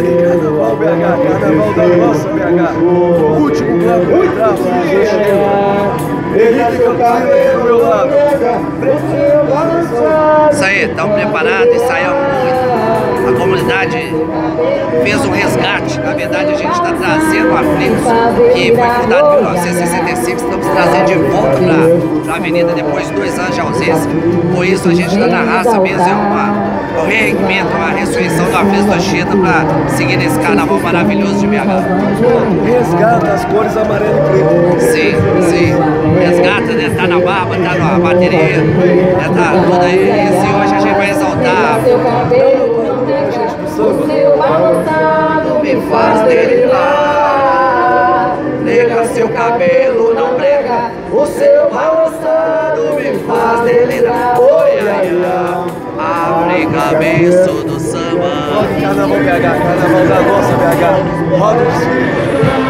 Carnaval BH, Carnaval da nossa BH. Último bloco do traço, Henrique Campanha do meu lado. Isso aí, estamos preparados, ensaiamos muito. A comunidade fez um resgate. Na verdade, a gente está trazendo a Flix, que foi fundada em 1965, estamos trazendo de volta para a avenida depois de dois anos de ausência. Por isso, a gente está na raça mesmo, é uma o reerguimento, a ressurreição do do Chita para seguir nesse carnaval maravilhoso de BH. Resgata as cores amarelo e preto. Sim, sim. Resgata, né? Tá na barba, tá na bateria, né? tá tudo aí. E hoje a gente vai exaltar. O seu balançado me faz delirar. Nega seu cabelo, não prega. O seu balançado me faz delirar. Oi, ai, ai. Cabeça do samba. Carnaval BH, Carnaval da nossa BH. Roda o sino.